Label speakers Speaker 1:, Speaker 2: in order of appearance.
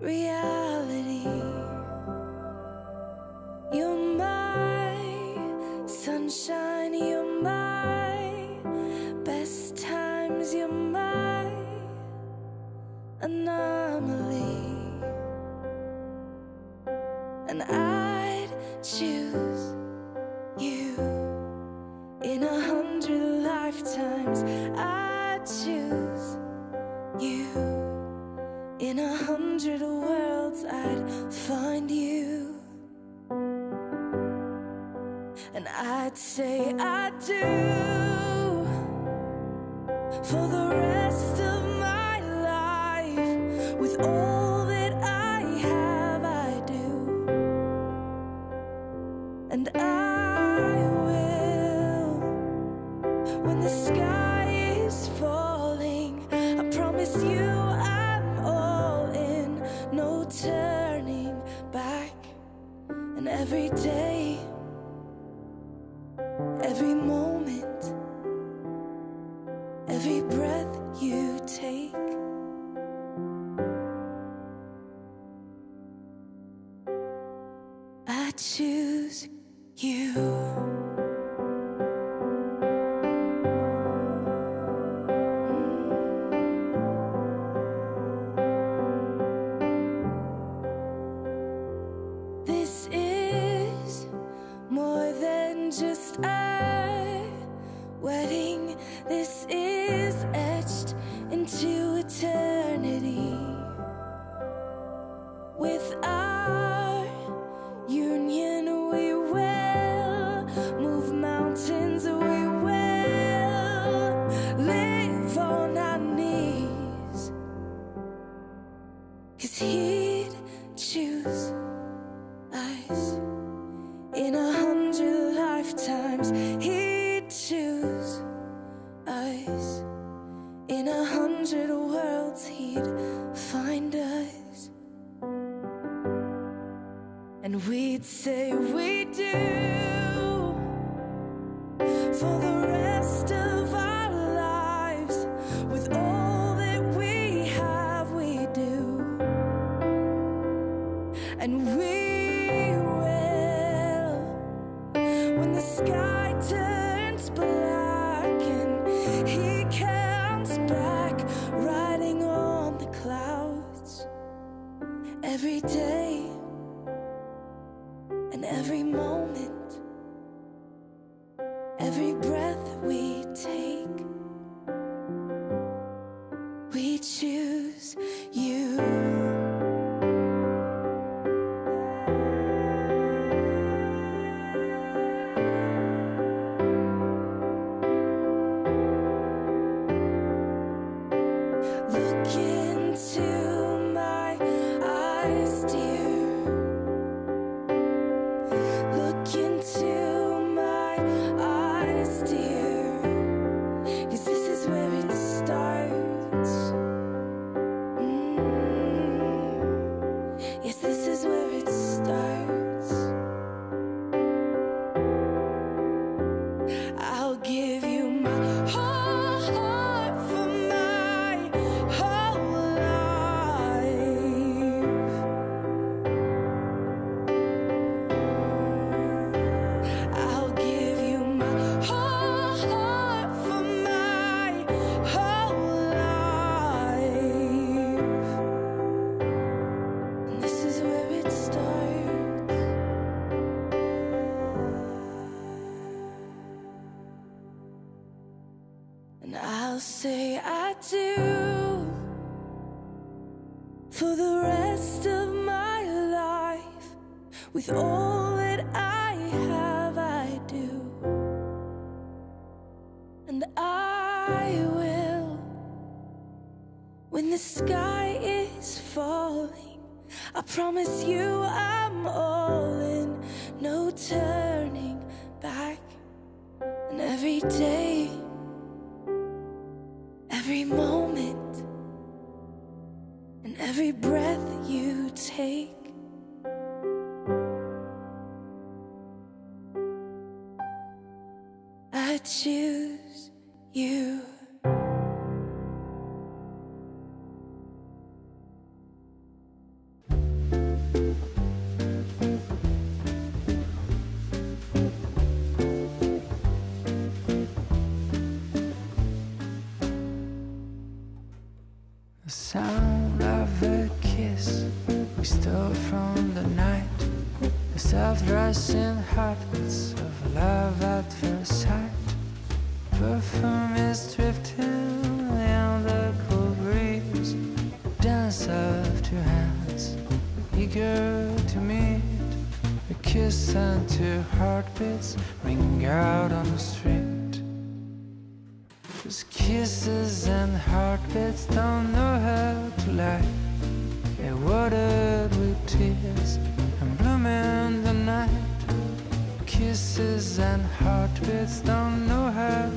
Speaker 1: reality. You're my sunshine. You're my best times. You're my anomaly. And I'd hundred worlds. I'd find you. And I'd say I do for the rest And every day, every moment, every breath you take. I choose you. We'd say we do for the rest of our lives with all that we have. We do and we will when the sky and every moment Look into I'll say I do for the rest of my life with all that I have. I do, and I will when the sky is falling. I promise you I'm all in, no turning back. And every day, moment, and every breath you take. I choose you.
Speaker 2: The sound of a kiss we stole from the night. The soft rushing heartbeats of love at first sight. Perfume is drifting in the cool breeze. Dance of two hands, eager to meet. A kiss and two heartbeats ring out on the street. Cause kisses and heartbeats don't know how to lie. They're watered with tears and bloom in the night. Kisses and heartbeats don't know how